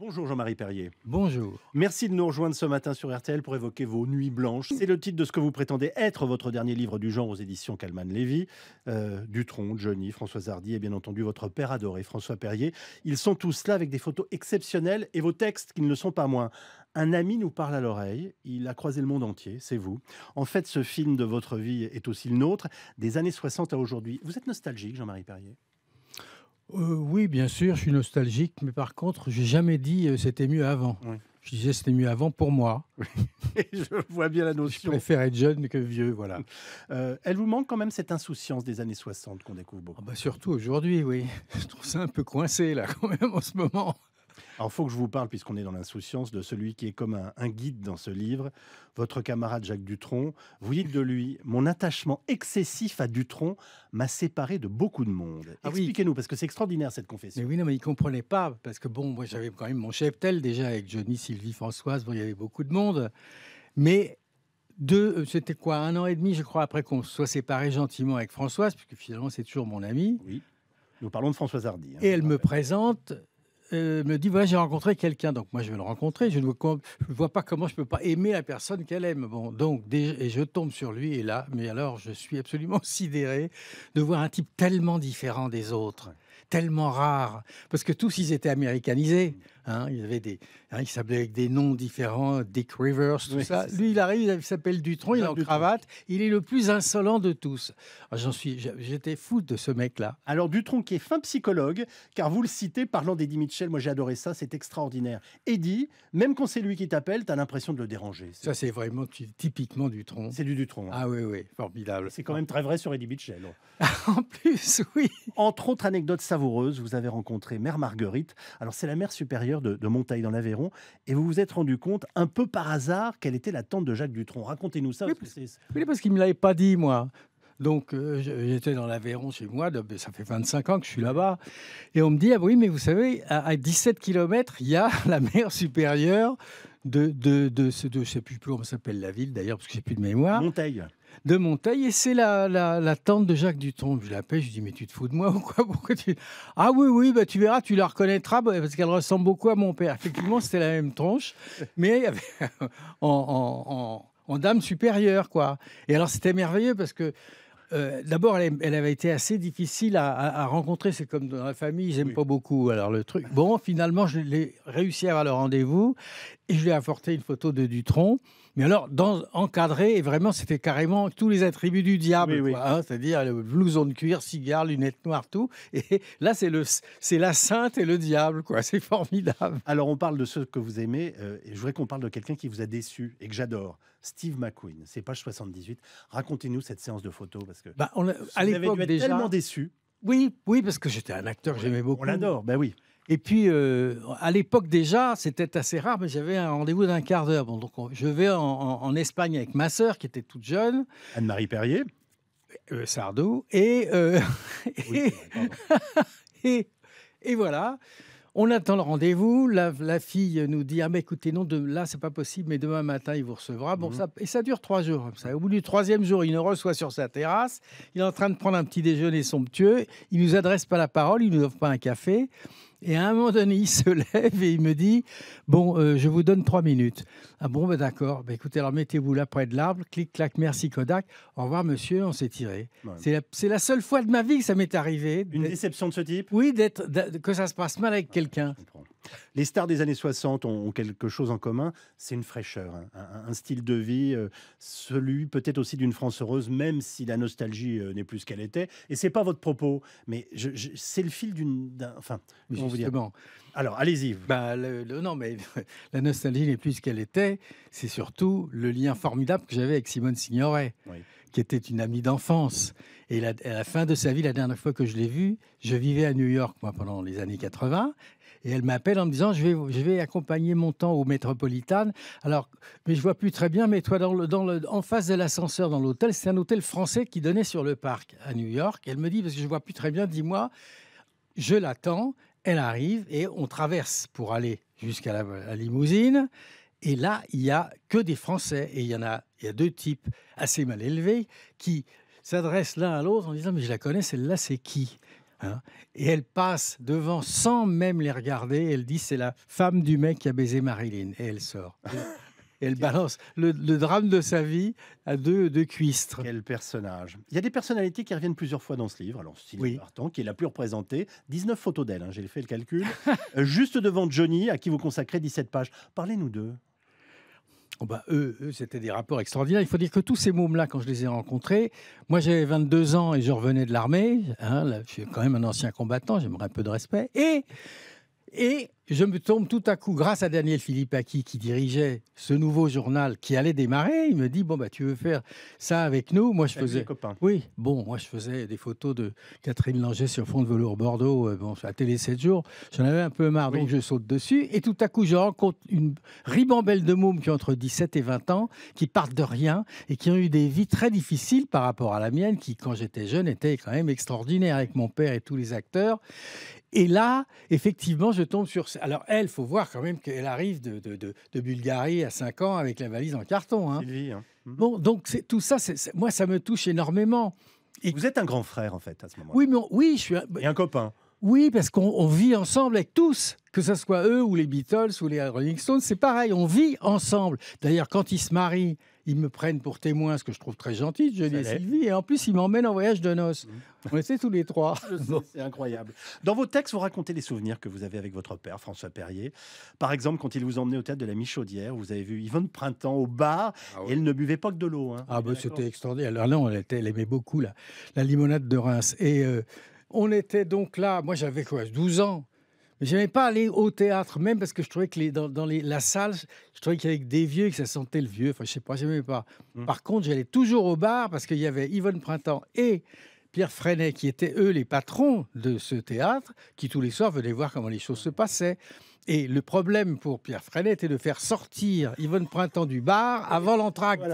Bonjour Jean-Marie Perrier. Bonjour. Merci de nous rejoindre ce matin sur RTL pour évoquer vos nuits blanches. C'est le titre de ce que vous prétendez être votre dernier livre du genre aux éditions Calman Lévy. Euh, Dutronc, Johnny, François Hardy et bien entendu votre père adoré François Perrier. Ils sont tous là avec des photos exceptionnelles et vos textes qui ne le sont pas moins. Un ami nous parle à l'oreille, il a croisé le monde entier, c'est vous. En fait, ce film de votre vie est aussi le nôtre, des années 60 à aujourd'hui. Vous êtes nostalgique, Jean-Marie Perrier? Euh, oui, bien sûr, je suis nostalgique, mais par contre, j'ai jamais dit euh, c'était mieux avant. Je disais c'était mieux avant pour moi. je vois bien la notion. Je préfère être jeune que vieux, voilà. Euh, elle vous manque quand même cette insouciance des années 60 qu'on découvre beaucoup. Ah bah surtout aujourd'hui, oui. Je trouve ça un peu coincé là quand même en ce moment. Alors, il faut que je vous parle, puisqu'on est dans l'insouciance, de celui qui est comme un, guide dans ce livre, votre camarade Jacques Dutronc. Vous dites de lui Mon attachement excessif à Dutronc m'a séparé de beaucoup de monde. Ah Expliquez-nous, parce que c'est extraordinaire cette confession. Mais oui, non, mais il ne comprenait pas, parce que bon, moi j'avais quand même mon cheptel déjà avec Johnny, Sylvie, Françoise, bon, il y avait beaucoup de monde. Mais deux, euh, c'était quoi, un an et demi, je crois, après qu'on soit séparés gentiment avec Françoise, puisque finalement c'est toujours mon amie. Oui. Nous parlons de Françoise Hardy. Hein, et elle me présente euh, me dit voilà j'ai rencontré quelqu'un. Donc moi je vais le rencontrer. Je ne vois, pas comment je peux pas aimer la personne qu'elle aime. Bon donc et je tombe sur lui et là mais alors je suis absolument sidéré de voir un type tellement différent des autres tellement rare parce que tous ils étaient américanisés Hein, il y avait des, hein, il s'appelait avec des noms différents, Dick Rivers, tout ça. Lui, il arrive, il s'appelle Dutron, il est en cravate, il est le plus insolent de tous. Ah, j'en suis, j'étais fou de ce mec-là. Alors Dutron, qui est fin psychologue, car vous le citez, parlant d'Eddie Mitchell, moi j'ai adoré ça, c'est extraordinaire. Eddie, même quand c'est lui qui t'appelle, tu as l'impression de le déranger. Ça, c'est vraiment typiquement Dutron. C'est du Dutron. Hein. Ah oui, oui, formidable. C'est quand même très vrai sur Eddie Mitchell. en plus, oui. Entre autres anecdotes vous avez rencontré Mère Marguerite. Alors c'est la mère supérieure de, de Montaille dans l'Aveyron, et vous vous êtes rendu compte, un peu par hasard, quelle était la tante de Jacques Dutronc. Racontez-nous ça. Oui, parce, qu'il ne me l'avait pas dit, moi. Donc, euh, j'étais dans l'Aveyron chez moi, ça fait 25 ans que je suis là-bas. Et on me dit, ah oui, mais vous savez, à, 17 km, il y a la mer supérieure de, de, de, je ne sais plus comment s'appelle la ville d'ailleurs, parce que j'ai plus de mémoire. Montaille de Monteil et c'est la, la, tante de Jacques Dutronc. Je l'appelle, je dis mais tu te fous de moi ou quoi? Pourquoi tu... Ah oui, oui, bah, tu verras, tu la reconnaîtras bah, parce qu'elle ressemble beaucoup à mon père. Effectivement, c'était la même tronche, mais en, en, dame supérieure. quoi. Et alors c'était merveilleux parce que euh, D'abord, elle, avait été assez difficile à, rencontrer. C'est comme dans la famille, ils n'aiment pas beaucoup. Alors le truc. Bon, finalement, je l'ai réussi à avoir le rendez-vous et je lui ai apporté une photo de Dutronc. Mais alors, dans, encadré, et vraiment, c'était carrément tous les attributs du diable, hein, c'est-à-dire le blouson de cuir, cigare, lunettes noires, tout. Et là, c'est le, c'est la sainte et le diable, quoi. C'est formidable. Alors, on parle de ceux que vous aimez, euh, et je voudrais qu'on parle de quelqu'un qui vous a déçu et que j'adore, Steve McQueen. C'est page 78. Racontez-nous cette séance de photos, parce que bah, on à l'époque déjà tellement déçu. Oui, oui, parce que j'étais un acteur que j'aimais beaucoup. On l'adore, ben oui. Et puis, euh, à l'époque déjà, c'était assez rare, mais j'avais un rendez-vous d'un quart d'heure. Bon, donc, je vais en, Espagne avec ma sœur, qui était toute jeune. Anne-Marie Perrier. Euh, Sardou. Et, euh, et, et, voilà. On attend le rendez-vous. La, fille nous dit Ah, mais écoutez, non, de, là, c'est pas possible, mais demain matin, il vous recevra. Bon, mhm. ça, et ça dure trois jours. Ça. Au bout du troisième jour, il nous reçoit sur sa terrasse. Il est en train de prendre un petit déjeuner somptueux. Il nous adresse pas la parole, il nous offre pas un café. Et à un moment donné, il se lève et il me dit Bon, euh, je vous donne trois minutes. Ah bon, ben d'accord. Ben écoutez, alors mettez-vous là près de l'arbre, clic, clac, merci Kodak. Au revoir, monsieur, on s'est tiré. C'est la, seule fois de ma vie que ça m'est arrivé. Une déception de ce type? Oui, d'être, que ça se passe mal avec quelqu'un. Les stars des années 60 ont, quelque chose en commun, c'est une fraîcheur, hein. un, style de vie, euh, celui peut-être aussi d'une France heureuse, même si la nostalgie euh, n'est plus ce qu'elle était. Et c'est pas votre propos, mais c'est le fil d'une, enfin, justement. Alors, allez-y. Bah, non, mais la nostalgie n'est plus ce qu'elle était. C'est surtout le lien formidable que j'avais avec Simone Signoret, qui était une amie d'enfance. Et à la fin de sa vie, la dernière fois que je l'ai vue, je vivais à New York, moi, pendant les années 80. Et elle m'appelle en me disant je vais, je vais accompagner mon temps au Métropolitane. Alors, mais je vois plus très bien. Mais toi, dans le, dans le, en face de l'ascenseur dans l'hôtel, c'est un hôtel français qui donnait sur le parc à New York. elle me dit parce que je vois plus très bien. Dis-moi, je l'attends. Elle arrive et on traverse pour aller jusqu'à la, limousine. Et là, il y a que des Français. Et il y en a, il y a deux types assez mal élevés qui s'adressent l'un à l'autre en disant Mais je la connais, celle-là, c'est qui hein? et elle passe devant sans même les regarder. Elle dit c'est la femme du mec qui a baisé Marilyn et elle sort. Et elle balance le, drame de sa vie à deux, deux cuistres. Quel personnage. Il y a des personnalités qui reviennent plusieurs fois dans ce livre. Alors, Sylvie oui. qui est la plus représentée, 19 photos d'elle, hein, j'ai fait le calcul. Euh, juste devant Johnny, à qui vous consacrez 17 pages. Parlez-nous d'eux. Oh bah, eux, c'était des rapports extraordinaires. Il faut dire que tous ces mômes-là, quand je les ai rencontrés, moi j'avais 22 ans et je revenais de l'armée. Hein, je suis quand même un ancien combattant, j'aimerais un peu de respect. Et, et je me tombe tout à coup, grâce à Daniel Philippaki qui dirigeait ce nouveau journal qui allait démarrer, il me dit bon bah tu veux faire ça avec nous? Moi je faisais Oui, bon, moi je faisais des photos de Catherine Langer sur fond de velours Bordeaux, euh, bon à télé 7 jours. J'en avais un peu marre, donc je saute dessus. Et tout à coup je rencontre une ribambelle de mômes qui ont entre 17 et 20 ans, qui partent de rien et qui ont eu des vies très difficiles par rapport à la mienne, qui quand j'étais jeune était quand même extraordinaire avec mon père et tous les acteurs. Et là, effectivement, je tombe sur alors elle, faut voir quand même qu'elle arrive de, de, Bulgarie à 5 ans avec la valise en carton. Hein. hein. Mhm. Bon, donc tout ça, moi, ça me touche énormément. Et... Vous êtes un grand frère, en fait, à ce moment-là. Oui, mais oui, je suis un... Et un copain. Oui, parce qu'on vit ensemble avec tous, que ce soit eux ou les Beatles ou les Rolling Stones, c'est pareil, on vit ensemble. D'ailleurs, quand ils se marient, ils me prennent pour témoin, ce que je trouve très gentil, je dis Sylvie, et en plus, ils m'emmènent en voyage de noces. Mmh. On était tous les trois. C'est incroyable. Dans vos textes, vous racontez les souvenirs que vous avez avec votre père, François Perrier. Par exemple, quand il vous emmenait au théâtre de la Michaudière, vous avez vu Yvonne Printemps au bar, ah et elle ne buvait pas que de l'eau. Hein. Ah, bah, c'était extraordinaire. Alors là, elle, elle aimait beaucoup la, la limonade de Reims. Et euh, on était donc là, moi j'avais quoi, 12 ans mais je n'aimais pas aller au théâtre, même parce que je trouvais que les, dans, dans les, la salle, je trouvais qu'il y avait des vieux et que ça sentait le vieux. Enfin, je sais pas, je n'aimais pas. Mmh. Par contre, j'allais toujours au bar parce qu'il y avait Yvonne Printemps et Pierre Freinet, qui étaient eux les patrons de ce théâtre, qui tous les soirs venaient voir comment les choses se passaient. Et le problème pour Pierre Freinet était de faire sortir Yvonne Printemps du bar avant l'entracte.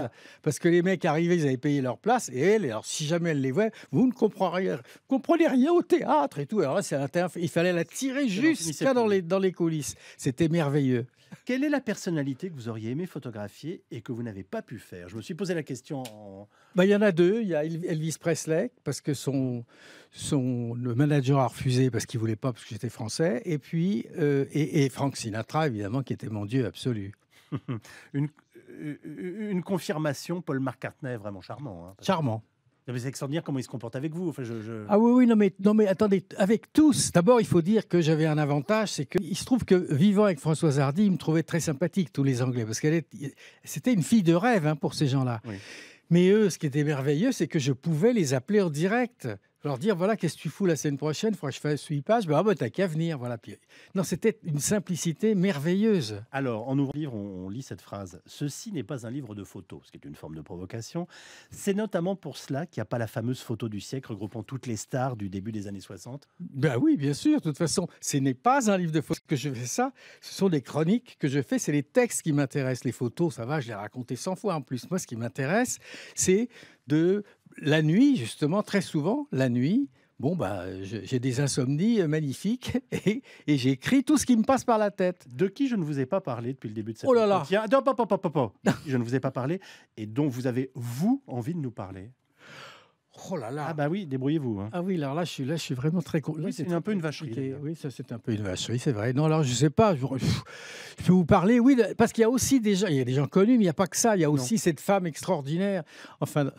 Parce que les mecs arrivaient, ils avaient payé leur place. Et elle, alors si jamais elle les voit, vous ne comprenez rien, comprenez rien au théâtre et tout. Alors là, il fallait la tirer jusqu'à dans les, dans les coulisses. C'était merveilleux. Quelle est la personnalité que vous auriez aimé photographier et que vous n'avez pas pu faire? Je me suis posé la question en... Bah, il y en a deux. Il y a Elvis Presley, parce que son, son, le manager a refusé parce qu'il voulait pas, parce que j'étais français. Et puis, euh, et, Frank Sinatra, évidemment, qui était mon dieu absolu. une, une confirmation, Paul McCartney est vraiment charmant. Hein, charmant. C'est extraordinaire comment il se comporte avec vous. Enfin, je, Ah oui, oui, non mais, non mais attendez, avec tous, d'abord il faut dire que j'avais un avantage, c'est qu'il se trouve que vivant avec Françoise Hardy, il me trouvait très sympathique, tous les Anglais, parce qu'elle c'était une fille de rêve hein, pour ces gens-là. Mais eux, ce qui était merveilleux, c'est que je pouvais les appeler en direct leur dire voilà, qu'est-ce que tu fous la semaine prochaine? Il faudra que je fasse une page. Ben, ah, ben, t'as qu'à venir. Voilà. Puis, non, c'était une simplicité merveilleuse. Alors, en ouvrant le livre, on, lit cette phrase Ceci n'est pas un livre de photos, ce qui est une forme de provocation. C'est notamment pour cela qu'il n'y a pas la fameuse photo du siècle regroupant toutes les stars du début des années 60. Ben oui, bien sûr. De toute façon, ce n'est pas un livre de photos que je fais ça. Ce sont des chroniques que je fais. C'est les textes qui m'intéressent. Les photos, ça va, je les ai racontées 100 fois en plus. Moi, ce qui m'intéresse, c'est de la nuit, justement, très souvent, la nuit, bon, bah, j'ai des insomnies euh, magnifiques et, j'écris tout ce qui me passe par la tête. De qui je ne vous ai pas parlé depuis le début de cette Oh là là Je ne vous ai pas parlé et dont vous avez, vous, envie de nous parler? Oh là là Ah bah oui, débrouillez-vous. Hein. Ah oui, alors là, je suis là, je suis vraiment très content. c'est un peu une vacherie. Oui, ça c'est un peu une vacherie, c'est vrai. Non, alors je sais pas, je, peux vous parler, oui, parce qu'il y a aussi des gens, il y a des gens connus, mais il n'y a pas que ça. Il y a aussi cette femme extraordinaire. Enfin,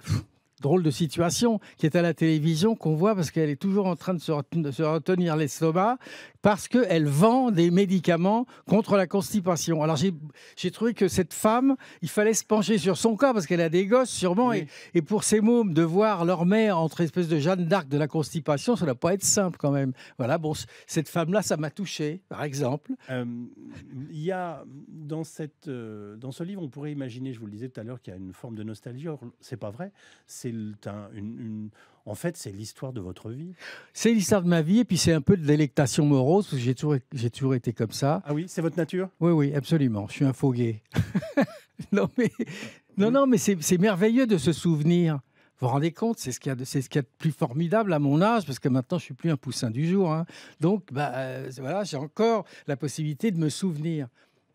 drôle de situation qui est à la télévision qu'on voit parce qu'elle est toujours en train de se, retenir l'estomac parce qu'elle vend des médicaments contre la constipation. Alors j'ai trouvé que cette femme, il fallait se pencher sur son cas parce qu'elle a des gosses sûrement et, pour ces mômes de voir leur mère entre espèce de Jeanne d'Arc de la constipation, ça ne va pas être simple quand même. Voilà, bon, cette femme-là, ça m'a touché, par exemple. Euh, il y a dans, cette, euh, dans ce livre, on pourrait imaginer, je vous le disais tout à l'heure, qu'il y a une forme de nostalgie. C'est pas vrai. C'est une, en fait, c'est l'histoire de votre vie. C'est l'histoire de ma vie et puis c'est un peu de délectation parce que j'ai toujours, j'ai toujours été comme ça. Ah oui, c'est votre nature? Oui, oui, absolument. Je suis un faux non, mais, non, non, mais c'est merveilleux de se souvenir. Vous vous rendez compte, c'est ce qu'il y a de, c'est ce qu'il y a de plus formidable à mon âge, parce que maintenant je suis plus un poussin du jour. Hein. Donc, bah, euh, voilà, j'ai encore la possibilité de me souvenir.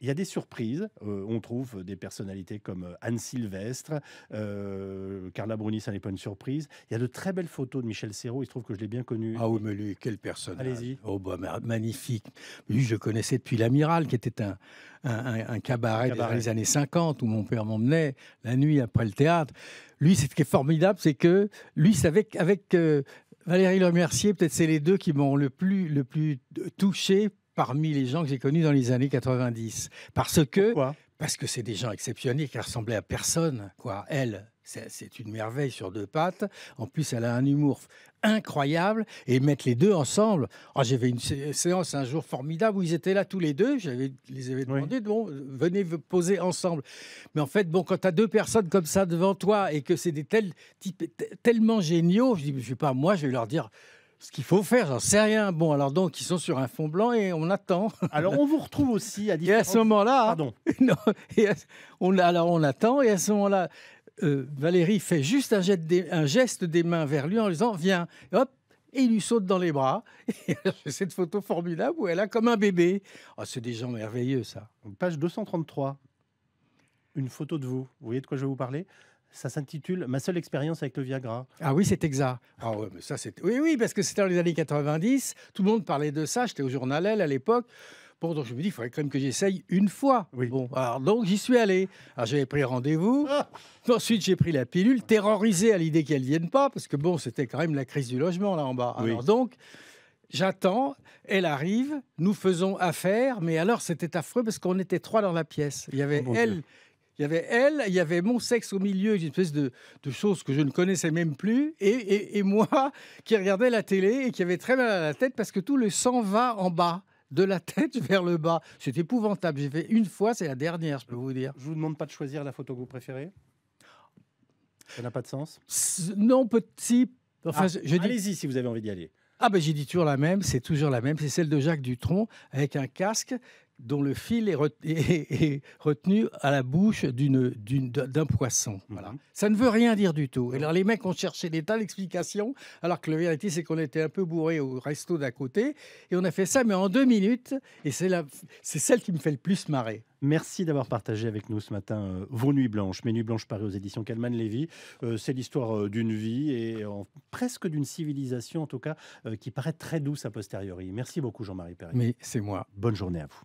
Il y a des surprises. Euh, on trouve des personnalités comme euh, Anne Sylvestre, euh, Carla Bruni, ça n'est pas une surprise. Il y a de très belles photos de Michel Serrault. Il se trouve que je l'ai bien connu. Ah oui, mais lui, quel personnage. Allez-y. Oh, bah, ma- magnifique. Lui, je connaissais depuis l'Amiral, qui était un, un, cabaret, des- Cabaret. des années 50 où mon père m'emmenait la nuit après le théâtre. Lui, ce qui est formidable, c'est que lui, c'est avec, avec euh, Valérie Lemercier, peut-être c'est les deux qui m'ont le plus, le plus touché parmi les gens que j'ai connus dans les années 90. Parce que Pourquoi? parce que c'est des gens exceptionnels qui ressemblaient à personne. Quoi. Elle, c'est une merveille sur deux pattes. En plus, elle a un humour incroyable. Et mettre les deux ensemble. Oh, J'avais une sé- séance un jour formidable où ils étaient là tous les deux. J'avais les avais Oui. demandé, bon, venez vous poser ensemble. Mais en fait, bon, quand tu as deux personnes comme ça devant toi et que c'est des tels types te- tellement géniaux, je dis, je sais pas, moi, je vais leur dire. Ce qu'il faut faire, j'en sais rien. Bon, alors donc, ils sont sur un fond blanc et on attend. Alors, on vous retrouve aussi à Et à ce moment-là, Pardon. non, et à- on, alors on attend et à ce moment-là, euh, Valérie fait juste un, jet des- un geste des mains vers lui en lui disant Viens, hop, et il lui saute dans les bras. Et cette photo formidable où elle a comme un bébé. Ah, c'est des gens merveilleux, ça. Page 233. Une photo de vous. Vous voyez de quoi je vais vous parler? Ça s'intitule Ma seule expérience avec le Viagra. Ah oui, c'est exact. Ah ouais, mais ça, c'est... Oui, oui, parce que c'était dans les années 90. Tout le monde parlait de ça. J'étais au journal Elle à l'époque. Bon, donc je me dis, il faudrait quand même que j'essaye une fois. Oui. Bon, alors donc j'y suis allé. Alors j'avais pris rendez-vous. Ah Ensuite, j'ai pris la pilule, terrorisé à l'idée qu'elle vienne pas, parce que bon, c'était quand même la crise du logement là en bas. Oui. Alors donc, j'attends, elle arrive, nous faisons affaire, mais alors c'était affreux parce qu'on était trois dans la pièce. Il y avait Oh, elle. Dieu. Il y avait elle, il y avait mon sexe au milieu, une espèce de, de chose que je ne connaissais même plus, et, et- et moi qui regardais la télé et qui avait très mal à la tête parce que tout le sang va en bas, de la tête vers le bas. C'est épouvantable. J'ai fait une fois, c'est la dernière, je peux vous dire. Je vous demande pas de choisir la photo que vous préférez? Ça n'a pas de sens? Non, petit. Enfin, Ah, je, dis. Allez-y si vous avez envie d'y aller. Ah ben j'ai dit toujours la même, c'est toujours la même, c'est celle de Jacques Dutronc avec un casque dont le fil est, ret- est- est retenu à la bouche d'un poisson. Voilà. Mhm. Ça ne veut rien dire du tout. Et alors les mecs ont cherché des tas d'explications, alors que la vérité c'est qu'on était un peu bourré au resto d'à côté, et on a fait ça mais en deux minutes, et c'est celle qui me fait le plus marrer. Merci d'avoir partagé avec nous ce matin euh, vos nuits blanches. Mes nuits blanches parues aux éditions Calman Lévy. Euh, c'est l'histoire euh, d'une vie et presque d'une civilisation en tout cas qui paraît très douce a posteriori. Merci beaucoup Jean-Marie Perret. Mais c'est moi. Bonne journée à vous.